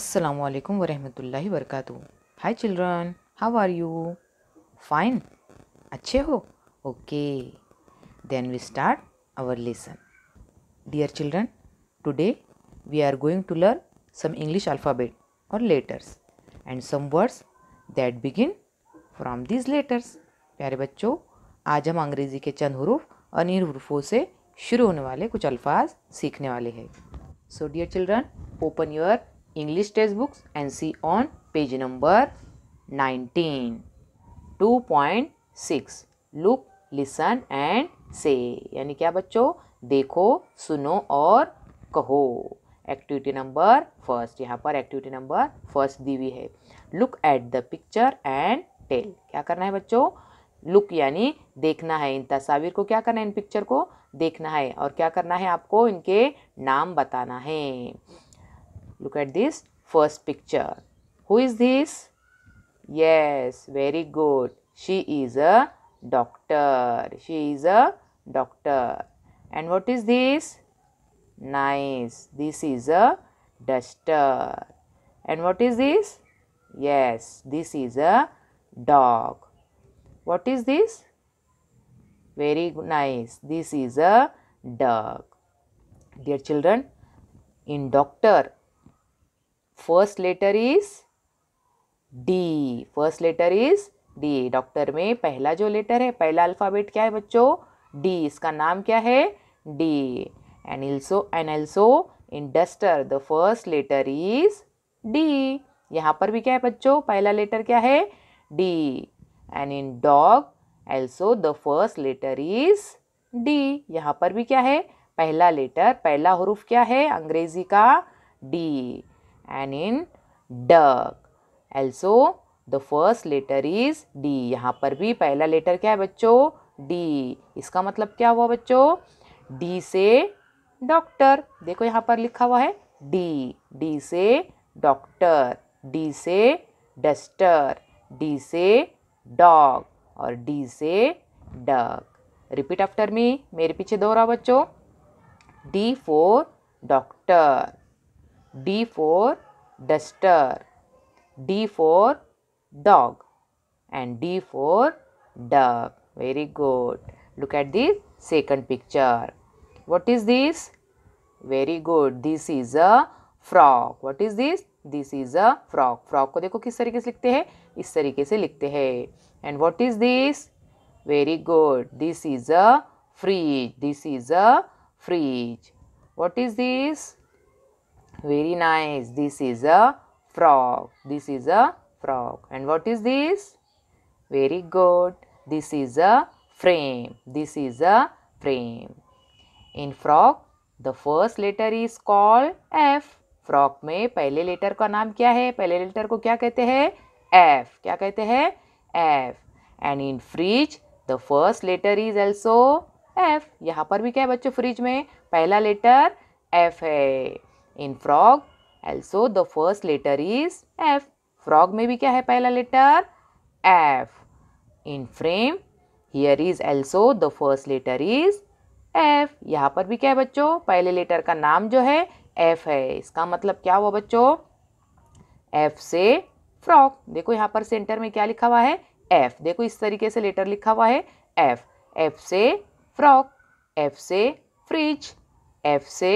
Assalamu alaikum wa rahmatullahi wa barakatuh. Hi children, how are you? Fine? अच्छे हो? Okay. Then we start our lesson. Dear children, today we are going to learn some English alphabet or letters and some words that begin from these letters. प्यारे बच्चों आज हम अंग्रेज़ी के चंद हरूफ और इन हरूफों से शुरू होने वाले कुछ अल्फाज सीखने वाले हैं so dear children open your textbooks and see on page number 19 2.6 look listen and say यानी क्या बच्चों? देखो, सुनो और कहो. एक्टिविटी नंबर फ़र्स्ट यहाँ पर एक्टिविटी नंबर फ़र्स्ट दी हुई है. Look at the picture and tell क्या करना है बच्चों? लुक यानी देखना है. इन तस्वीर को क्या करना है? इन पिक्चर को देखना है. और क्या करना है आपको? इनके नाम बताना है. Look at this first picture. Who is this? Yes very good. She is a doctor. She is a doctor. And what is this? Nice. This is a duster. And what is this? Yes this is a dog. What is this? Very nice. This is a dog. Dear children in doctor first letter is D first letter is D doctor में पहला जो letter है, पहला alphabet क्या है बच्चों? D इसका नाम क्या है? D and also and also in duster the first letter is D यहाँ पर भी क्या है बच्चों? पहला लेटर क्या है? D and in dog also the first letter is D यहाँ पर भी क्या है? पहला लेटर पहला हरूफ क्या है? अंग्रेज़ी का D and in duck. Also, the first letter is D. यहाँ पर भी पहला लेटर क्या है बच्चों? D. इसका मतलब क्या हुआ बच्चों? D से डॉक्टर देखो यहाँ पर लिखा हुआ है डी डी से डॉक्टर डी से डस्टर डी से डॉग और डी से डग रिपीट आफ्टर मी मेरे पीछे दोहराओ बच्चों. D for doctor D for duster, D for dog and D for duck. Very good. Look at the second picture. What is this? Very good. This is a frog. What is this? This is a frog. Frog को देखो किस तरीके से लिखते हैं इस तरीके से लिखते हैं And what is this? Very good. This is a fridge. This is a fridge. What is this? Very nice. This is a frog. This is a frog. And what is this? Very good. This is a frame. This is a frame. In frog, the first letter is called F. Frock में पहले letter का नाम क्या है पहले letter को क्या कहते हैं एफ़ क्या कहते हैं F and in fridge the first letter is also F यहाँ पर भी क्या है बच्चों फ्रिज में पहला लेटर एफ़ है in frog also the first letter is F frog में भी क्या है पहला letter F in frame here is also the first letter is F यहाँ पर भी क्या है बच्चों? पहले लेटर का नाम जो है एफ़ है। इसका मतलब क्या हुआ बच्चों? एफ़ से फ्रॉक देखो यहाँ पर सेंटर में क्या लिखा हुआ है? एफ़ देखो इस तरीके से लेटर लिखा हुआ है एफ़ एफ़ से फ्रॉक एफ़ से फ्रिज एफ़ से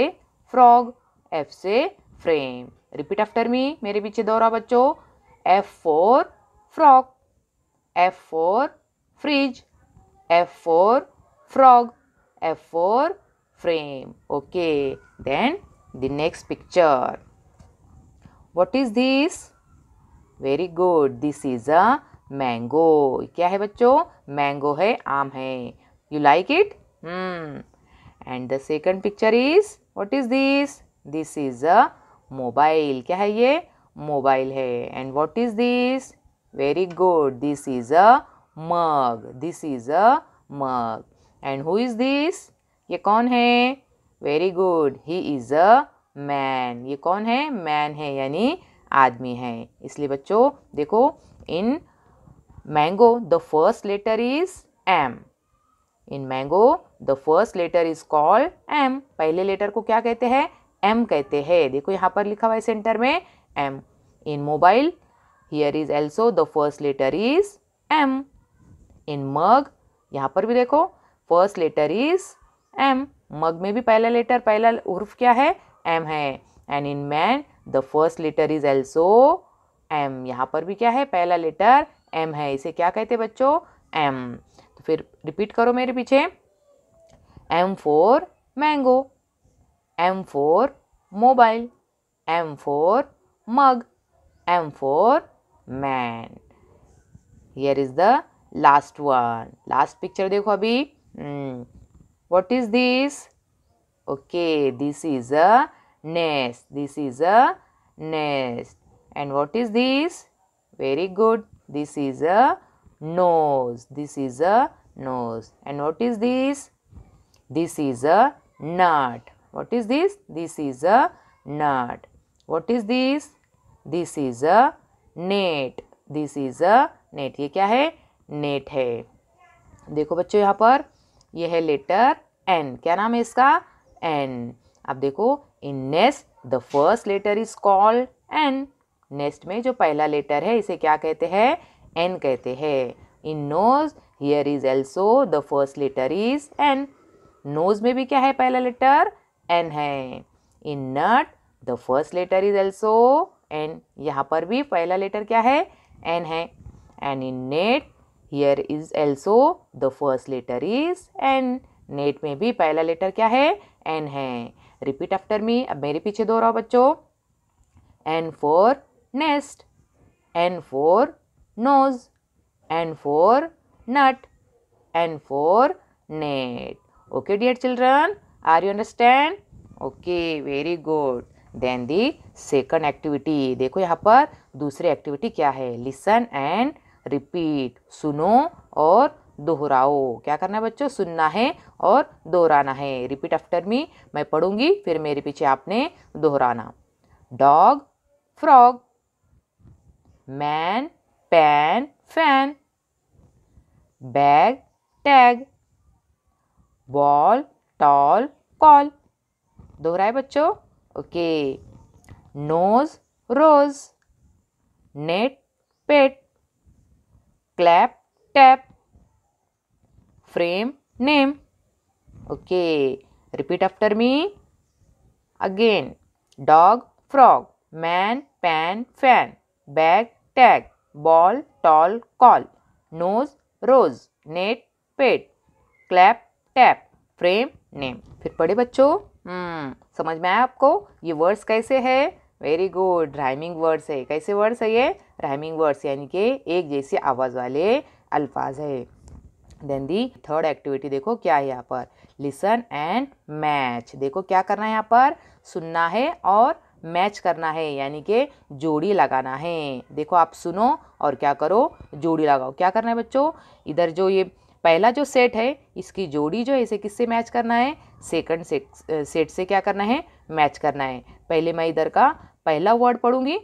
फ्रॉग एफ़ से फ्रेम रिपीट आफ्टर मी मेरे पीछे दोहरा बच्चों. F for frock F for fridge F for frock F for frame okay then the next picture what is this very good this is a mango क्या है बच्चों? Mango है, आम है. You like it and the second picture is what is this this is a mobile क्या है ये? Mobile है. And what is this very good this is a mug this is a mug and who is this ये कौन है? Very good he is a man ये कौन है? मैन है, यानी आदमी है. इसलिए बच्चों, देखो in mango the first letter is M in mango the first letter is called M पहले लेटर को क्या कहते हैं? एम कहते हैं। देखो यहाँ पर लिखा हुआ है सेंटर में M in mobile here is also the first letter is M in mug यहाँ पर भी देखो first letter is M mug में भी पहला लेटर पहला उर्फ़ क्या है? एम है। And in man the first letter is also M यहाँ पर भी क्या है? पहला लेटर एम है। इसे क्या कहते बच्चों? एम तो फिर रिपीट करो मेरे पीछे। M for mango M four mobile M four mug M four man here is the last one last picture देखो अभी what is this okay this is a nest this is a nest and what is this very good this is a nose this is a nose and what is this this is a nut What is this? This is a nut. What is this? This is a net. This is a net. ये क्या है? Net है. देखो बच्चों यहाँ पर यह है लेटर एन क्या नाम है इसका? एन अब देखो in nest the first letter is called N nest में जो पहला लेटर है, इसे क्या कहते हैं? एन कहते हैं. In nose here is also the first letter is N nose में भी क्या है पहला लेटर एन है। In nut the first letter is also N यहाँ पर भी पहला लेटर क्या है? एन है। And in net here is also the first letter is N net में भी पहला लेटर क्या है? एन है। रिपीट आफ्टर मी अब मेरे पीछे दोहराओ बच्चों। N for nest. N for nose. N for nut. N for net. Okay, dear children, are you understand? Okay, very good. Then the second activity. देखो यहाँ पर दूसरी एक्टिविटी क्या है लिसन एंड रिपीट सुनो और दोहराओ क्या करना है बच्चों सुनना है और दोहराना है रिपीट आफ्टर मी मैं पढ़ूँगी फिर मेरे पीछे आपने दोहराना dog frog man pan fan bag tag ball, tall, call. दोहराए बच्चों okay nose rose net pet clap tap frame name okay repeat after me again dog frog man pan fan bag tag ball tall call nose rose net pet clap tap frame name फिर पढ़े बच्चों। हम्म समझ में आया आपको? ये words कैसे है? वेरी गुड राइमिंग वर्ड्स है। कैसे वर्ड्स है ये? राइमिंग वर्ड्स यानी कि एक जैसे आवाज़ वाले अल्फाज है। देन दी थर्ड एक्टिविटी देखो क्या है यहाँ पर। लिसन एंड मैच देखो क्या करना है यहाँ पर? सुनना है और मैच करना है, यानी कि जोड़ी लगाना है। देखो आप सुनो और क्या करो? जोड़ी लगाओ। क्या करना है बच्चों? इधर जो ये पहला जो सेट है, इसकी जोड़ी जो है, इसे किससे मैच करना है? सेकंड सेट सेट से क्या करना है? मैच करना है। पहले मैं इधर का पहला वर्ड पढ़ूँगी।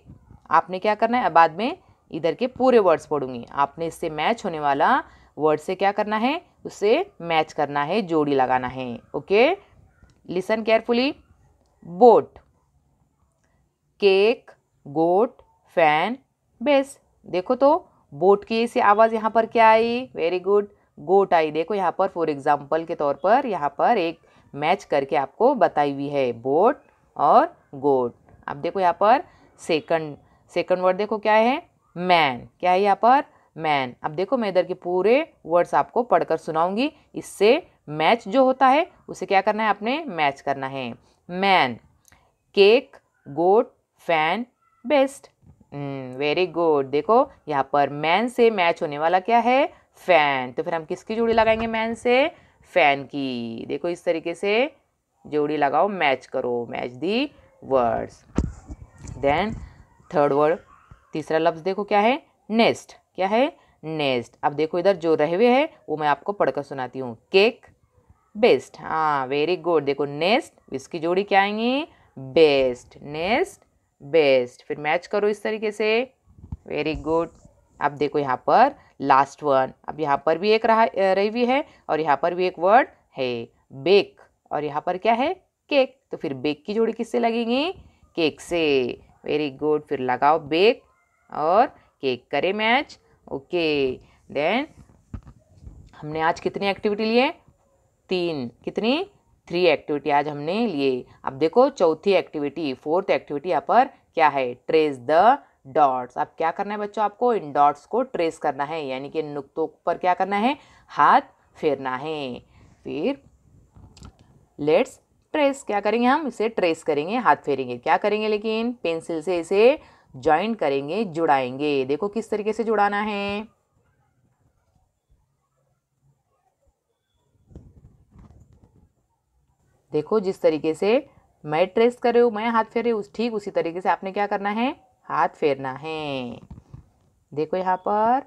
आपने क्या करना है? बाद में इधर के पूरे वर्ड्स पढ़ूँगी। आपने इससे मैच होने वाला वर्ड से क्या करना है? उससे मैच करना है, जोड़ी लगाना है। Okay? Listen carefully boat cake goat fan base देखो तो बोट की ऐसी आवाज़ यहाँ पर क्या आई? वेरी गुड गोट आई देखो यहाँ पर फॉर एग्ज़ाम्पल के तौर पर यहाँ पर एक मैच करके आपको बताई हुई है बोट और गोट अब देखो यहाँ पर सेकंड सेकंड वर्ड देखो क्या है? मैन क्या है यहाँ पर? मैन अब देखो मैं इधर के पूरे वर्ड्स आपको पढ़कर सुनाऊँगी। इससे मैच जो होता है, उसे क्या करना है आपने? मैच करना है। Man cake goat fan best very good देखो यहाँ पर मैन से मैच होने वाला क्या है? फ़ैन। तो फिर हम किसकी जोड़ी लगाएँगे मैन से? फ़ैन की। देखो इस तरीके से जोड़ी लगाओ, मैच करो। Match the words. Then third word तीसरा लफ्ज़ देखो क्या है? नेस्ट। क्या है? नेस्ट। अब देखो इधर जो रहे हुए हैं, वो मैं आपको पढ़कर सुनाती हूँ। Cake, best. हाँ वेरी गुड देखो नेस्ट, इसकी जोड़ी क्या आएँगी? बेस्ट। Nest, best. फिर मैच करो इस तरीके से। वेरी गुड अब देखो यहाँ पर लास्ट वन अब यहाँ पर भी एक रहा रही हुई है और यहाँ पर भी एक वर्ड है बेक और यहाँ पर क्या है? केक तो फिर बेक की जोड़ी किससे लगेगी? केक से. वेरी गुड फिर लगाओ बेक और केक करे मैच ओके देन हमने आज कितनी एक्टिविटी लिए? तीन. कितनी? थ्री एक्टिविटी आज हमने लिए. अब देखो चौथी एक्टिविटी फोर्थ एक्टिविटी यहाँ पर क्या है? Trace the dots. अब क्या करना है बच्चों आपको? इन डॉट्स को ट्रेस करना है, यानी कि नुक्तों पर क्या करना है? हाथ फेरना है। फिर लेट्स ट्रेस। क्या करेंगे हम? इसे ट्रेस करेंगे, हाथ फेरेंगे। क्या करेंगे लेकिन? पेंसिल से इसे ज्वाइंट करेंगे, जुड़ाएँगे। देखो किस तरीके से जुड़ाना है। देखो जिस तरीके से मैं ट्रेस कर रही हूँ, मैं हाथ फेर रही हूँ ठीक उसी तरीके से आपने क्या करना है? हाथ फेरना है। देखो यहाँ पर।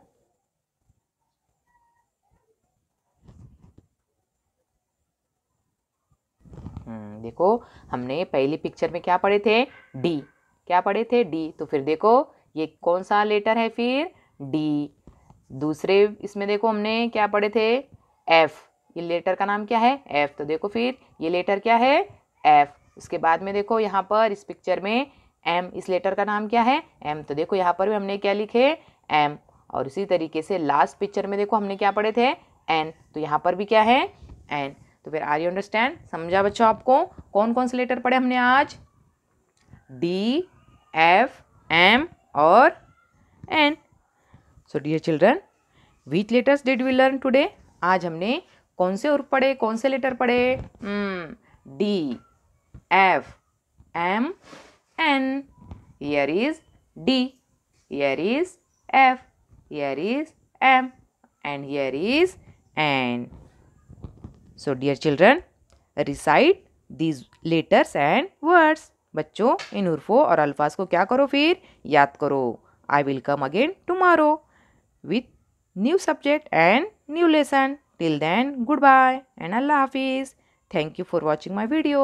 हम्म, देखो हमने पहली पिक्चर में क्या पढ़े थे? डी क्या पढ़े थे? डी तो फिर देखो ये कौन सा लेटर है फिर? डी दूसरे इसमें देखो हमने क्या पढ़े थे? एफ़ ये लेटर का नाम क्या है? एफ़ तो देखो फिर ये लेटर क्या है? एफ़ उसके बाद में देखो यहाँ पर इस पिक्चर में एम इस लेटर का नाम क्या है? एम तो देखो यहाँ पर भी हमने क्या लिखे एम और इसी तरीके से लास्ट पिक्चर में देखो हमने क्या पढ़े थे? एन तो यहाँ पर भी क्या है? एन तो फिर आर यू अंडरस्टैंड समझा बच्चों आपको? कौन कौन से लेटर पढ़े हमने आज? डी एफ़ एम और N so dear children which letters did we learn today आज हमने कौन से उर्फ़ पढ़े, कौन से लेटर पढ़े? D F M N here is D, here is F, here is M. And here is N. So dear children, recite these letters and words. बच्चों इन उर्फों और अल्फाज को क्या करो फिर? याद करो। I will come again tomorrow with new subject and new lesson till then goodbye and अल्लाह हाफिज़ thank you for watching my video